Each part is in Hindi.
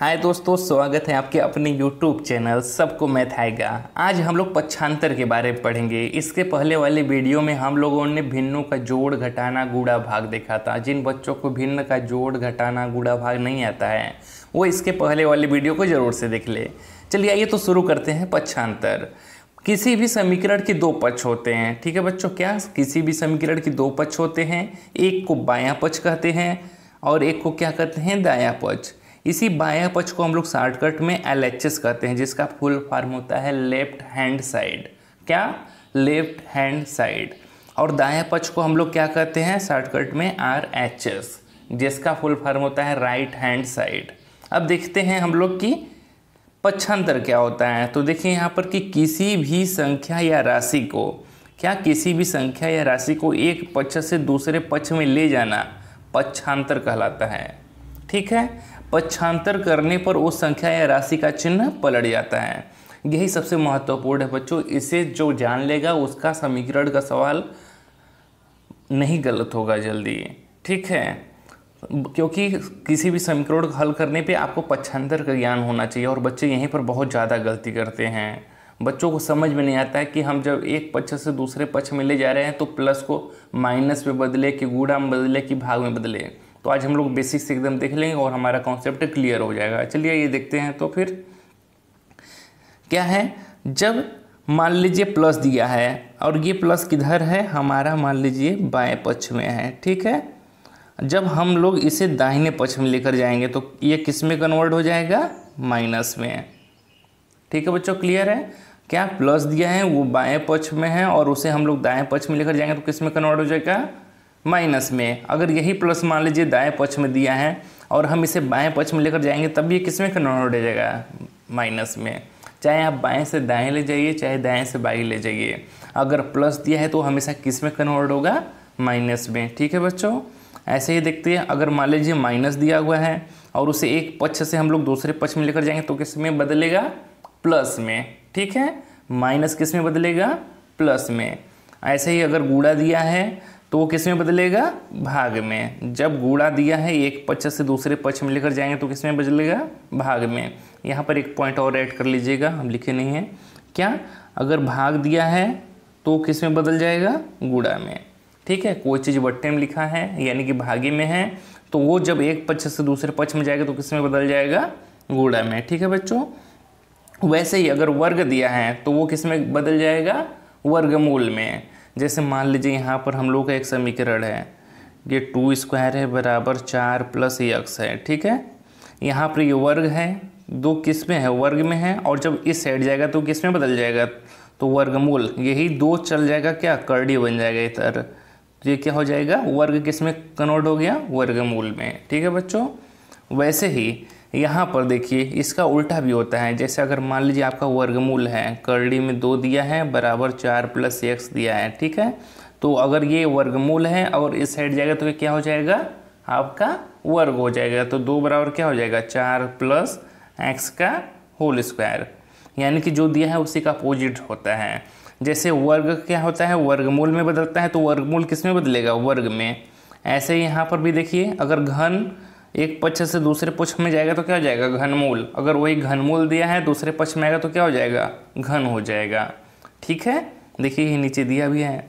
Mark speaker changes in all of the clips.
Speaker 1: हाय दोस्तों, स्वागत है आपके अपने यूट्यूब चैनल सबको मैथ आएगा आज हम लोग पक्षांतर के बारे में पढ़ेंगे। इसके पहले वाले वीडियो में हम लोगों ने भिन्नों का जोड़ घटाना गुड़ा भाग देखा था। जिन बच्चों को भिन्न का जोड़ घटाना गुड़ा भाग नहीं आता है, वो इसके पहले वाले वीडियो को ज़रूर से देख ले। चलिए आइए तो शुरू करते हैं पक्षांतर किसी भी समीकरण के दो पक्ष होते हैं, ठीक है बच्चों? क्या किसी भी समीकरण के दो पक्ष होते हैं? एक को बायां पक्ष कहते हैं और एक को क्या कहते हैं? दायां पक्ष। इसी बायां पक्ष को हम लोग शॉर्टकट में एल एच एस कहते हैं, जिसका फुल फॉर्म होता है लेफ़्ट हैंड साइड। क्या? Left hand side. और दायां पक्ष को हम लोग क्या कहते हैं? शॉर्टकट में आर एच एस जिसका फुल फॉर्म होता है राइट हैंड साइड। अब देखते हैं हम लोग की पक्षांतर क्या होता है। तो देखिए यहाँ पर कि किसी भी संख्या या राशि को, क्या किसी भी संख्या या राशि को एक पक्ष से दूसरे पक्ष में ले जाना पक्षांतर कहलाता है। ठीक है? पक्षांतर करने पर उस संख्या या राशि का चिन्ह पलट जाता है। यही सबसे महत्वपूर्ण है बच्चों। इसे जो जान लेगा, उसका समीकरण का सवाल नहीं गलत होगा जल्दी। ठीक है? क्योंकि किसी भी समीकरण को हल करने पे आपको पक्षांतर का ज्ञान होना चाहिए और बच्चे यहीं पर बहुत ज़्यादा गलती करते हैं। बच्चों को समझ में नहीं आता है कि हम जब एक पक्ष से दूसरे पक्ष में ले जा रहे हैं तो प्लस को माइनस में बदले कि गुड़ा में बदले कि भाग में बदले। तो आज हम लोग बेसिक्स एकदम देख लेंगे और हमारा कॉन्सेप्ट क्लियर हो जाएगा। चलिए ये देखते हैं तो फिर क्या है? जब मान लीजिए प्लस दिया है और ये प्लस किधर है? हमारा मान लीजिए बाएँ पक्ष में है, ठीक है? जब हम लोग इसे दाहिने पक्ष में लेकर जाएँगे तो ये किसमें कन्वर्ट हो जाएगा? माइनस में। ठीक है बच्चों क्लियर है? क्या प्लस दिया है? वो बाएँ पक्ष में है और उसे हम लोग दाएँ पक्ष में लेकर जाएँगे तो किसमें कन्वर्ट हो जाएगा? माइनस में। अगर यही प्लस मान लीजिए दाएँ पक्ष में दिया है और हम इसे बाएँ पक्ष में लेकर जाएँगे, तब ये किसमें कन्वर्ट हो जाएगा? माइनस में। चाहे आप बाएँ से दाएँ ले जाइए, चाहे दाएँ से बाई ले जाइए। अगर प्लस दिया है तो हमेशा किसमें कन्वर्ट होगा? माइनस में। ठीक है बच्चों? ऐसे ही देखते हैं। अगर मान लीजिए माइनस दिया हुआ है और उसे एक पक्ष से हम लोग दूसरे पक्ष में लेकर जाएँगे तो किसमें बदलेगा? प्लस में। ठीक है? माइनस किसमें बदलेगा? प्लस में। ऐसे ही अगर गूढ़ा दिया है तो वो किसमें बदलेगा? भाग में। जब गूढ़ा दिया है, एक पक्ष से दूसरे पक्ष में लेकर जाएँगे तो किसमें बदलेगा? भाग में। यहाँ पर एक पॉइंट और ऐड कर लीजिएगा, हम लिखे नहीं हैं। क्या? अगर भाग दिया है तो किसमें बदल जाएगा? गूढ़ा में। ठीक है? कोई चीज़ बट्टे में लिखा है, यानी कि भागे में है तो वो जब एक पक्ष से दूसरे पक्ष में जाएगा तो किसमें बदल जाएगा? गूढ़ा में। ठीक है बच्चों? वैसे ही अगर वर्ग दिया है तो वो किसमें बदल जाएगा? वर्गमूल में। जैसे मान लीजिए यहाँ पर हम लोग का एक समीकरण है, ये टू स्क्वायर है बराबर चार प्लस यक्स है, ठीक है? यहाँ पर ये वर्ग है, दो किसमें है? वर्ग में है, और जब इस साइड जाएगा तो किसमें बदल जाएगा? तो वर्गमूल, यही दो चल जाएगा क्या? कर्डी बन जाएगा इधर। तो ये क्या हो जाएगा? वर्ग किसमें कन्वर्ट हो गया? वर्गमूल में, ठीक है बच्चों? वैसे ही यहाँ पर देखिए, इसका उल्टा भी होता है। जैसे अगर मान लीजिए आपका वर्गमूल है करड़ी में दो दिया है, बराबर चार प्लस एक्स दिया है, ठीक है? तो अगर ये वर्गमूल है और इस साइड जाएगा तो क्या हो जाएगा? आपका वर्ग हो जाएगा। तो दो बराबर क्या हो जाएगा? चार प्लस एक्स का होल स्क्वायर। यानी कि जो दिया है उसी का अपोजिट होता है। जैसे वर्ग क्या होता है? वर्गमूल में बदलता है तो वर्गमूल किसमें बदलेगा? वर्ग में। ऐसे यहाँ पर भी देखिए, अगर घन एक पक्ष से दूसरे पक्ष में जाएगा तो क्या हो जाएगा? घनमूल। अगर वही घनमूल दिया है, दूसरे पक्ष में आएगा तो क्या हो जाएगा? घन हो जाएगा। ठीक है? देखिए, ये नीचे दिया भी है।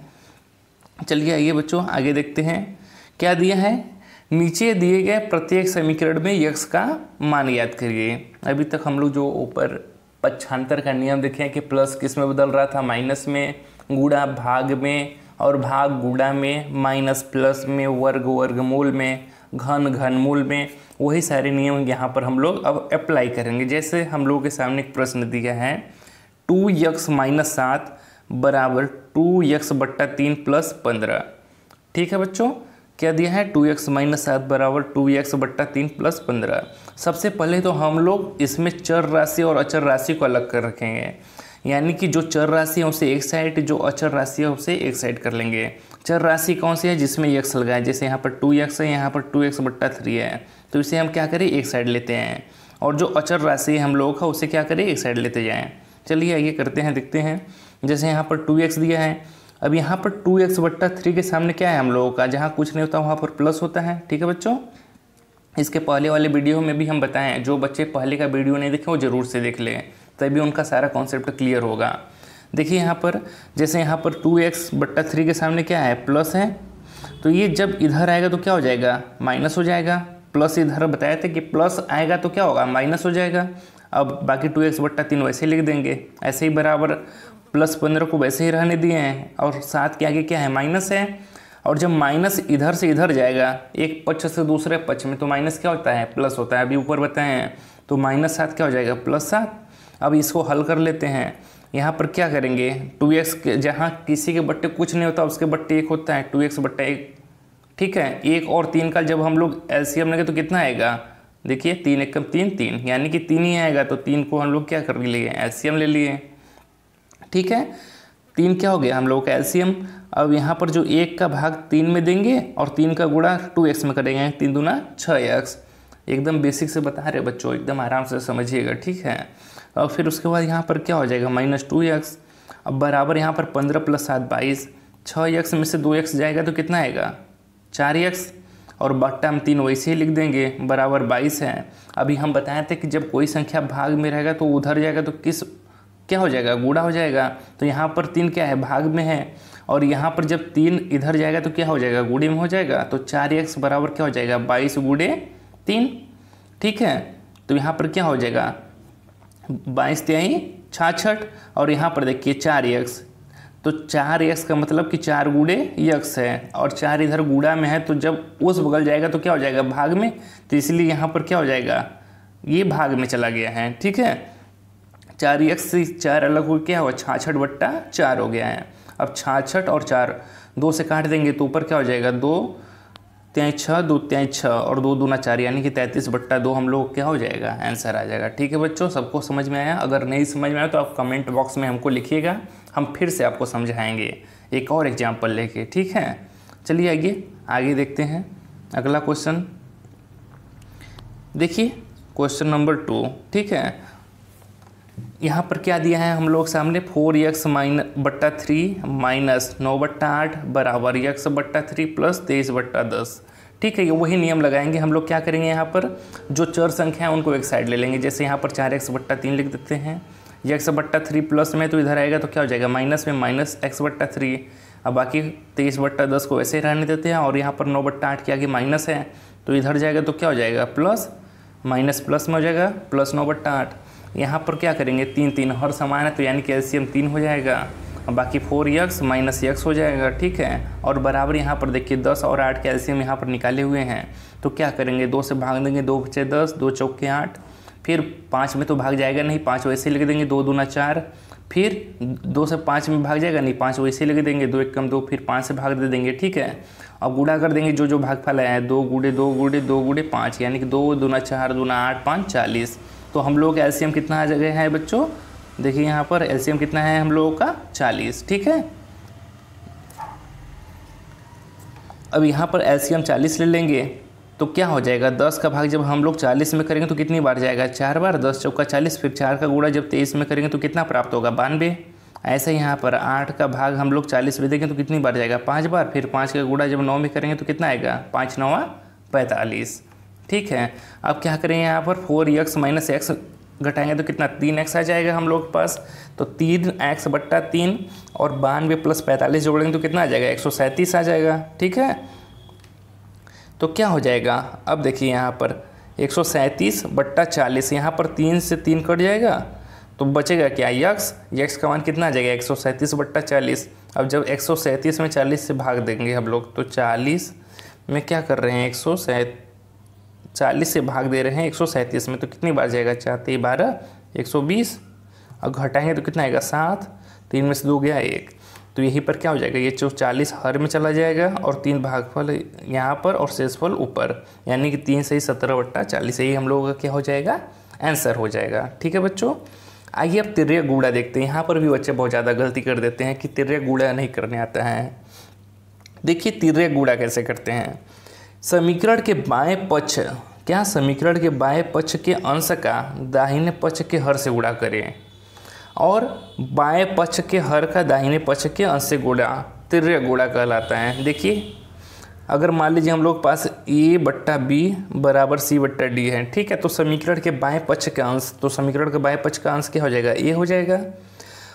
Speaker 1: चलिए, आइए बच्चों, आगे देखते हैं। क्या दिया है? नीचे दिए गए प्रत्येक समीकरण में यक्ष का मान याद करिए। अभी तक हम लोग जो ऊपर पक्षांतर का नियम देखे कि प्लस किसमें बदल रहा था? माइनस में गुड़ा भाग में और भाग गुड़ा में, माइनस प्लस में, वर्ग वर्गमूल में। घन घन मूल में, वही सारे नियम यहाँ पर हम लोग अब अप्लाई करेंगे। जैसे हम लोगों के सामने एक प्रश्न दिया है, टू यक्स माइनस सात बराबर टू यक्स बट्टा तीन प्लस पंद्रह। ठीक है बच्चों? क्या दिया है? टू एक्स माइनस सात बराबर टू एक्स बट्टा तीन प्लस पंद्रह। सबसे पहले तो हम लोग इसमें चर राशि और अचर राशि को अलग कर रखेंगे। यानी कि जो चर राशि है उसे एक साइड, जो अचर राशि है उसे एक साइड कर लेंगे। चर राशि कौन सी है जिसमें एक्स लगाए जैसे यहाँ पर टू एक्स है, यहाँ पर टू एक्स बट्टा थ्री है। तो इसे हम क्या करें? एक साइड लेते हैं। और जो अचर राशि हम लोगों का, उसे क्या करें? एक साइड लेते जाएँ। चलिए आइए करते हैं, देखते हैं। जैसे यहाँ पर टू एक्स दिया है। अब यहाँ पर टू एक्स बट्टा थ्री के सामने क्या है हम लोगों का? जहाँ कुछ नहीं होता, वहाँ पर प्लस होता है। ठीक है बच्चों? इसके पहले वाले वीडियो में भी हम बताएँ। जो बच्चे पहले का वीडियो नहीं देखे, वो ज़रूर से देख लें। तभी उनका सारा कॉन्सेप्ट क्लियर होगा। देखिए यहाँ पर, जैसे यहाँ पर टू एक्स बट्टा थ्री के सामने क्या है? प्लस है। तो ये जब इधर आएगा तो क्या हो जाएगा? माइनस हो जाएगा। प्लस इधर बताया था कि प्लस आएगा तो क्या होगा? माइनस हो जाएगा। अब बाकी टू एक्स बट्टा तीन वैसे लिख देंगे। ऐसे ही बराबर प्लस पंद्रह को वैसे ही रहने दिए हैं। और सात के आगे क्या है? माइनस है। और जब माइनस इधर से इधर जाएगा, एक पक्ष से दूसरे पक्ष में तो माइनस क्या होता है? प्लस होता है। अभी ऊपर बताए हैं। तो माइनस सात क्या हो जाएगा? प्लस सात। अब इसको हल कर लेते हैं। यहाँ पर क्या करेंगे? टू एक्स जहाँ किसी के बट्टे कुछ नहीं होता, उसके बट्टे एक होता है टू एक्स बट्टा एक। ठीक है? एक और तीन का जब हम लोग एलसीएम लेंगे तो कितना आएगा? देखिए, तीन एक कम तीन तीन, यानी कि तीन ही आएगा तो तीन को हम लोग क्या कर लिए? एलसीएम ले लिए। ठीक है? तीन क्या हो गया हम लोग का एलसीएम अब यहाँ पर जो एक का भाग तीन में देंगे और तीन का गुड़ा टू एक्स में करेंगे, तीन दूना छः एक्स एकदम बेसिक से बता रहे बच्चों, एकदम आराम से समझिएगा, ठीक है? और फिर उसके बाद यहाँ पर क्या हो जाएगा? माइनस टू एक्स अब बराबर यहाँ पर पंद्रह प्लस सात बाईस छः एक्स में से दो एक्स जाएगा तो कितना आएगा? चार एक्स और बट्टा हम तीन वैसे ही लिख देंगे, बराबर बाईस है। अभी हम बताए थे कि जब कोई संख्या भाग में रहेगा तो उधर जाएगा तो किस, क्या हो जाएगा? गुड़ा हो जाएगा। तो यहाँ पर तीन क्या है? भाग में है। और यहाँ पर जब तीन इधर जाएगा तो क्या हो जाएगा? गुड़े में हो जाएगा। तो चार एक्स बराबर क्या हो जाएगा? बाईस गुड़े तीन। ठीक है? तो यहाँ पर क्या हो जाएगा? बाईस त्याई छाछठ, और यहाँ पर देखिए चार एक्स तो चार एक्स का मतलब कि चार गुड़े यक्स है, और चार इधर गुड़ा में है तो जब उस बगल जाएगा तो क्या हो जाएगा? भाग में। तो इसलिए यहाँ पर क्या हो जाएगा? ये भाग में चला गया है, ठीक है? चार यक्स से चार अलग हो क्या हुआ? छाछठ बट्टा चार हो गया है। अब छाछठ और चार, दो से काट देंगे तो ऊपर क्या हो जाएगा? दो त्याई छः दो त्याई छः और दो दूना चार, यानी कि तैंतीस बट्टा दो हम लोग क्या हो जाएगा? आंसर आ जाएगा। ठीक है बच्चों, सबको समझ में आया? अगर नहीं समझ में आया तो आप कमेंट बॉक्स में हमको लिखिएगा, हम फिर से आपको समझाएँगे। एक और एग्ज़ाम्पल लेके, ठीक है? चलिए आइए, आगे देखते हैं। अगला क्वेश्चन देखिए क्वेश्चन नंबर टू ठीक है? यहाँ पर क्या दिया है हम लोग सामने? फोर यक्स माइन बट्टा थ्री माइनस नौ बट्टा आठ बराबर यक्स बट्टा थ्री प्लस तेईस बट्टा दस। ठीक है, ये वही नियम लगाएँगे। हम लोग क्या करेंगे यहाँ पर? जो चर संख्या है, उनको एक साइड ले लेंगे। जैसे यहाँ पर चार एक्स बट्टा तीन लिख देते हैं। यक्स बट्टा थ्री प्लस में तो इधर आएगा तो क्या हो जाएगा? माइनस में माइनस एक्स बट्टा थ्री। अब बाकी तेईस बट्टा दस को वैसे ही रहने देते हैं और यहाँ पर नौ बट्टा आठ के आगे माइनस है तो इधर जाएगा तो क्या हो जाएगा? प्लस माइनस प्लस में हो जाएगा, प्लस नौ बट्टा आठ। यहाँ पर क्या करेंगे? तीन तीन, हर समान है तो यानी कि एलसीएम तीन हो जाएगा। और बाकी फोर यक्स माइनस यक्स हो जाएगा, ठीक है? और बराबर यहाँ पर देखिए दस और आठ के एलसीएम यहाँ पर निकाले हुए हैं। तो क्या करेंगे? दो से भाग देंगे, दो बचे दस, दो चौके आठ। फिर पाँच में तो भाग जाएगा नहीं, पाँच वैसे लिख देंगे, दो दूना चार। फिर दो से पाँच में भाग जाएगा नहीं, पाँच वैसे लिख देंगे, दो एक कम दो, फिर पाँच से भाग दे देंगे, ठीक है? अब गुड़ा कर देंगे जो जो भागफल आया है, दो गुड़े दो गुड़े दो गुड़े पाँच, यानी कि दो दूना चार, दूना आठ, पाँच, चालीस। तो हम लोग का एलसीएम कितना आ जगह है बच्चों? देखिए यहाँ पर एलसीएम कितना है हम लोगों का? चालीस, ठीक है? अब यहाँ पर एलसीएम चालीस ले लेंगे तो क्या हो जाएगा? दस का भाग जब हम लोग चालीस में करेंगे तो कितनी बार जाएगा? चार बार, दस चौका चालीस, फिर चार का गुड़ा जब तेईस में करेंगे तो कितना प्राप्त होगा? बानवे। ऐसे यहाँ पर आठ का भाग हम लोग चालीस में देंगे तो कितनी बार जाएगा? पाँच बार, फिर पाँच का गुड़ा जब नौ में करेंगे तो कितना आएगा? पाँच नौवा पैंतालीस। ठीक है। अब क्या करें यहाँ पर? फोर एक्स माइनस एक्स घटाएँगे तो कितना? तीन एक्स आ जाएगा हम लोग के पास। तो तीन एक्स बट्टा तीन और बानवे प्लस पैंतालीस जोड़ेंगे तो कितना आ जाएगा? एक सौ सैंतीस आ जाएगा। ठीक है? तो क्या हो जाएगा? अब देखिए यहाँ पर एक सौ सैंतीस बट्टा चालीस, यहाँ पर तीन से तीन कट जाएगा। तो बचेगा क्या? यक्स। यक्स का मान कितना आ जाएगा? एक सौ सैंतीस बट्टा चालीस। अब जब एक सौ सैंतीस में चालीस से भाग देंगे हम लोग तो चालीस में क्या कर रहे हैं? एक सौ चालीस से भाग दे रहे हैं, एक सौ सैंतीस में तो कितनी बार जाएगा? चाहते बारह, एक सौ बीस। और घटाएँगे तो कितना आएगा? सात। तीन में से दो गया एक। तो यहीं पर क्या हो जाएगा? ये जो चालीस हर में चला जाएगा और तीन भागफल यहाँ पर और शेषफल ऊपर। यानी कि तीन से ही सत्रह बट्टा चालीस, यही हम लोगों का क्या हो जाएगा? आंसर हो जाएगा। ठीक है बच्चों? आइए अब तिर्य गूढ़ा देखते हैं। यहाँ पर भी बच्चे बहुत ज़्यादा गलती कर देते हैं कि तिर्य गूढ़ा नहीं करने आता है। देखिए तिर्य गूढ़ा कैसे करते हैं। समीकरण के बाएँ पक्ष, क्या समीकरण के बाएँ पक्ष के अंश का दाहिने पक्ष के हर से गुणा करें? और बाएँ पक्ष के हर का दाहिने पक्ष के अंश से गुणा तिर्य गुणा कहलाता है। देखिए, अगर मान लीजिए हम लोग पास ए बट्टा बी बराबर सी बट्टा डी है, ठीक है तो समीकरण के बाएँ पक्ष का अंश तो समीकरण के बाएँ पक्ष का अंश क्या हो जाएगा? ए हो जाएगा।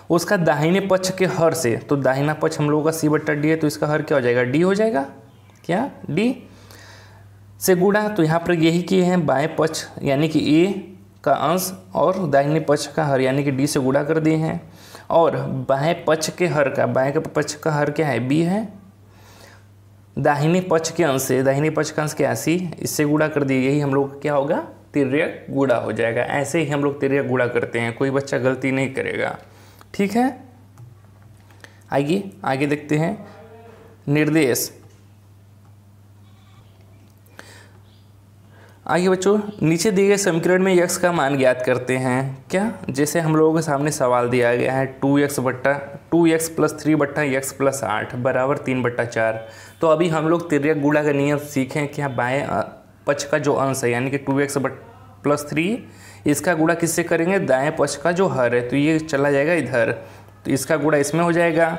Speaker 1: उसका दाहिने पक्ष के हर से तो दाहिना पक्ष हम लोगों का सी बट्टा डी है तो इसका हर क्या हो जाएगा? डी हो जाएगा। क्या? डी से गुणा तो यहाँ पर यही किए हैं, बाएँ पक्ष, यानी कि ए का अंश और दाहिने पक्ष का हर, यानी कि डी से गुणा कर दिए हैं। और बाएँ पक्ष के हर का, बाएँ पक्ष का हर क्या है? बी है। दाहिने पक्ष के अंश से, दाहिने पक्ष का अंश क्या सी, इससे गुणा कर दिए। यही हम लोग क्या होगा? तिरक गुड़ा हो जाएगा। ऐसे ही हम लोग तिरक गुड़ा करते हैं। कोई बच्चा गलती नहीं करेगा। ठीक है? आइए, आगे देखते हैं। निर्देश। आइए बच्चों, नीचे दिए गए समीकरण में यक्स का मान ज्ञात करते हैं। क्या? जैसे हम लोगों के सामने सवाल दिया गया है, टू एक्स बट्टा, टू एक्स प्लस थ्री बट्टा एक्स प्लस आठ, बराबर तीन बट्टा चार। तो अभी हम लोग तिरक गुड़ा का नियम सीखें कि बाएँ पक्ष का जो अंश है, यानी कि टू एक्स बट, प्लस थ्री, इसका गुड़ा किससे करेंगे? दाएँ पक्ष का जो हर है तो ये चला जाएगा इधर। तो इसका गुड़ा इसमें हो जाएगा।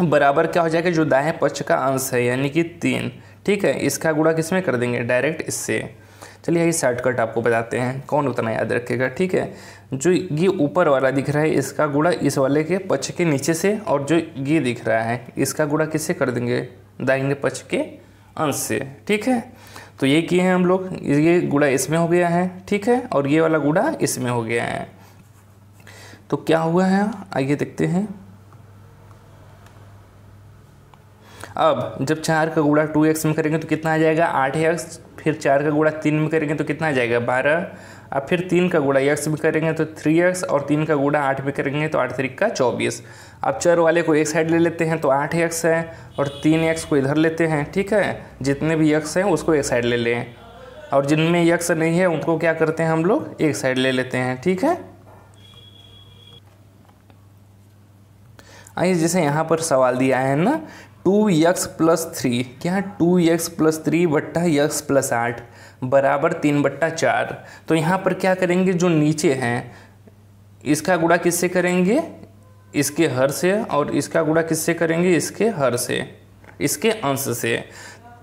Speaker 1: बराबर क्या हो जाएगा? जो दाएँ पक्ष का अंश है, यानी कि तीन। ठीक है, इसका गुड़ा किसमें कर देंगे? डायरेक्ट इससे। चलिए यही शॉर्टकट आपको बताते हैं। कौन उतना याद रखेगा? ठीक है? जो ये ऊपर वाला दिख रहा है, इसका गुड़ा इस वाले के पक्ष के नीचे से और जो ये दिख रहा है, इसका गुड़ा किससे कर देंगे? दाहिने पक्ष के अंश से। ठीक है? तो ये किए हैं हम लोग। ये गुड़ा इसमें हो गया है। ठीक है? और ये वाला गुड़ा इसमें हो गया है। तो क्या हुआ है? आइए देखते हैं। अब जब चार का गुड़ा टू एक्स में करेंगे तो कितना आ जाएगा? आठ एक्स फिर चार का गुड़ा तीन में करेंगे तो कितना आ जाएगा? बारह। अब फिर तीन का गुड़ा एक्स में करेंगे तो थ्री एक्स और तीन का गुड़ा आठ में करेंगे तो आठ तरीक का चौबीस। अब चर वाले को एक साइड ले लेते हैं तो आठ एक्स है और तीन एक्स को इधर लेते हैं, ठीक है? जितने भी एक्स हैं उसको एक साइड ले लें। और जिनमें यक्स नहीं है उनको क्या करते हैं हम लोग? एक साइड ले लेते हैं, ठीक है? आइए जैसे यहाँ पर सवाल दिया है ना टू यक्स प्लस थ्री, क्या टू यक्स प्लस थ्री बट्टा यक्स प्लस आठ बराबर तीन बट्टा चार? तो यहाँ पर क्या करेंगे जो नीचे हैं, इसका गुड़ा किससे करेंगे? इसके हर से और इसका गुड़ा किससे करेंगे? इसके हर से, इसके अंश से।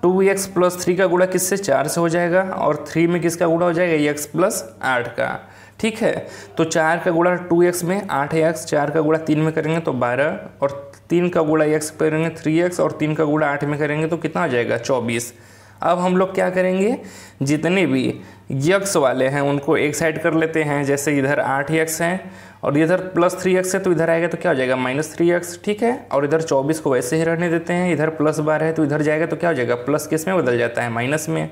Speaker 1: टू एक्स प्लस थ्री का गुड़ा किससे? चार से हो जाएगा और थ्री में किसका गुड़ा हो जाएगा? एक्स प्लस आठ का। ठीक है? तो चार का गुड़ा टू एक्स में आठ एक्स, चार का गुड़ा तीन में करेंगे तो बारह और तीन का गुड़ा एक्स करेंगे थ्री एक्स और तीन का गुड़ा आठ में करेंगे तो कितना आ जाएगा? चौबीस। अब हम लोग क्या करेंगे? जितने भी यक्स वाले हैं, उनको एक साइड कर लेते हैं। जैसे इधर आठ यक्स हैं और इधर प्लस थ्री एक्स है तो इधर आएगा तो क्या हो जाएगा? माइनस थ्री एक्स ठीक है? और इधर चौबीस को वैसे ही रहने देते हैं। इधर प्लस बारह है तो इधर जाएगा तो क्या हो जाएगा? प्लस किसमें बदल जाता है? माइनस में।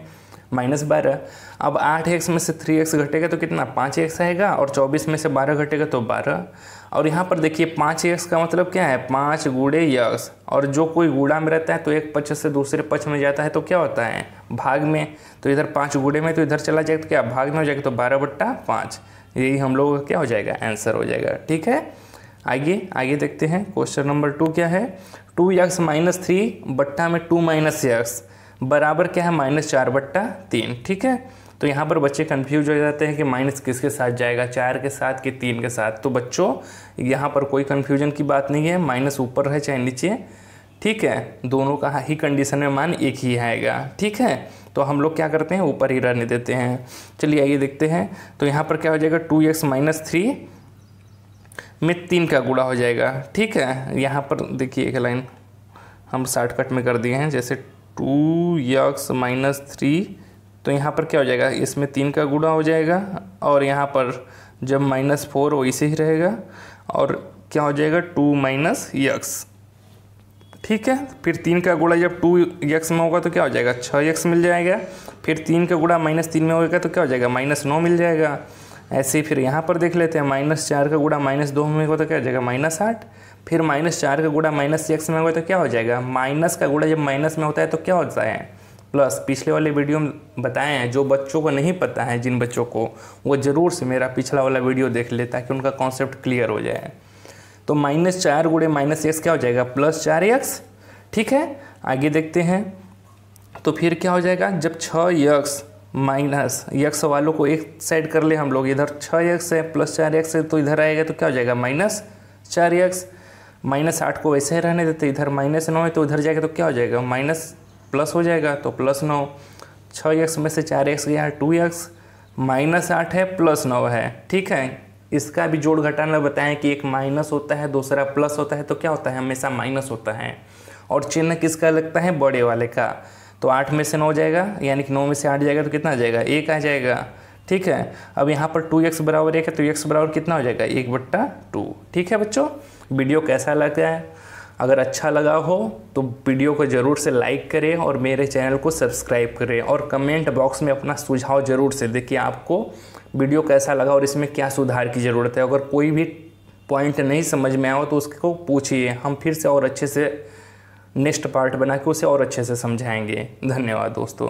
Speaker 1: माइनस बारह। अब आठ एक्स में से थ्री एक्स घटेगा तो कितना? पाँच एक्स आएगा और चौबीस में से बारह घटेगा तो बारह। और यहाँ पर देखिए, पाँच एक्स का मतलब क्या है? पाँच गुड़े यक्स। और जो कोई गुड़ा में रहता है तो एक पक्ष से दूसरे पक्ष में जाता है तो क्या होता है? भाग में। तो इधर पाँच गुड़े में तो इधर चला जाएगा तो क्या? भाग में हो जाएगा तो बारह बट्टा पाँच। यही हम लोगों का क्या हो जाएगा? आंसर हो जाएगा। ठीक है? आइए आगे देखते हैं। क्वेश्चन नंबर टू क्या है? टू यक्स माइनस थ्री बट्टा में टू माइनस यक्स। बराबर क्या है? माइनस चार बट्टा तीन, ठीक है? तो यहाँ पर बच्चे कंफ्यूज हो जाते हैं कि माइनस किसके साथ जाएगा? चार के साथ कि तीन के साथ? तो बच्चों, यहाँ पर कोई कन्फ्यूज़न की बात नहीं है। माइनस ऊपर है चाहे नीचे, ठीक है? दोनों का ही कंडीशन में मान एक ही आएगा, ठीक है? तो हम लोग क्या करते हैं? ऊपर ही रहने देते हैं। चलिए आइए देखते हैं। तो यहाँ पर क्या हो जाएगा? टू एक्स माइनस थ्री में तीन का गुड़ा हो जाएगा, ठीक है? यहाँ पर देखिए एक लाइन हम शॉर्टकट में कर दिए हैं, जैसे टू यक्स माइनस थ्री तो यहाँ पर क्या हो जाएगा? इसमें तीन का गुड़ा हो जाएगा और यहाँ पर जब माइनस फोर वैसे ही रहेगा और क्या हो जाएगा? Two minus x. ठीक है? फिर तीन का गुड़ा जब टू यक्स में होगा तो क्या हो जाएगा? छः एक्स मिल जाएगा। फिर तीन का गुड़ा माइनस तीन में होगा तो क्या हो जाएगा? माइनस नौ मिल जाएगा। ऐसे ही फिर यहाँ पर देख लेते हैं, माइनस चार का गुड़ा माइनस दो में होगा तो क्या हो जाएगा? माइनस आठ। फिर माइनस चार का गुड़ा माइनस एक्स में होगा तो क्या हो जाएगा? माइनस का गुड़ा जब माइनस में होता है तो क्या होता है? प्लस पिछले वाले वीडियो में बताए हैं, जो बच्चों को नहीं पता है, जिन बच्चों को, वो ज़रूर से मेरा पिछला वाला वीडियो देख ले ताकि उनका कॉन्सेप्ट क्लियर हो जाए। तो माइनस चार गुड़े माइनस एक्स क्या हो जाएगा? प्लस चार एक्स ठीक है? आगे देखते हैं। तो फिर क्या हो जाएगा? जब छः यक्स माइनस यक्स वालों को एक साइड कर ले हम लोग, इधर छः एक्स है, प्लस चार एक्स है तो इधर आएगा तो क्या हो जाएगा? माइनस चार एक्स माइनस आठ को वैसे ही रहने देते, इधर माइनस नौ है तो इधर जाएगा तो क्या हो जाएगा? माइनस प्लस हो जाएगा तो प्लस नौ। छः एक्स में से चार एक्स गया, टू एक्स, माइनस आठ है, प्लस नौ है। ठीक है? इसका भी जोड़ घटाना बताएँ कि एक माइनस होता है, दूसरा प्लस होता है तो क्या होता है? हमेशा माइनस होता है। और चिन्ह किसका लगता है? बड़े वाले का। तो आठ में से नौ जाएगा, यानी कि नौ में से आठ जाएगा तो कितना आ जाएगा? एक आ जाएगा। ठीक है? अब यहाँ पर टू एक्स बराबर एक है तो एक्स बराबर कितना हो जाएगा? एक बट्टा टू। ठीक है बच्चों? वीडियो कैसा लगा है? अगर अच्छा लगा हो तो वीडियो को ज़रूर से लाइक करें और मेरे चैनल को सब्सक्राइब करें और कमेंट बॉक्स में अपना सुझाव ज़रूर से दें कि आपको वीडियो कैसा लगा और इसमें क्या सुधार की ज़रूरत है। अगर कोई भी पॉइंट नहीं समझ में आओ तो उसको पूछिए। हम फिर से और अच्छे से नेक्स्ट पार्ट बना के उसे और अच्छे से समझाएँगे। धन्यवाद दोस्तों।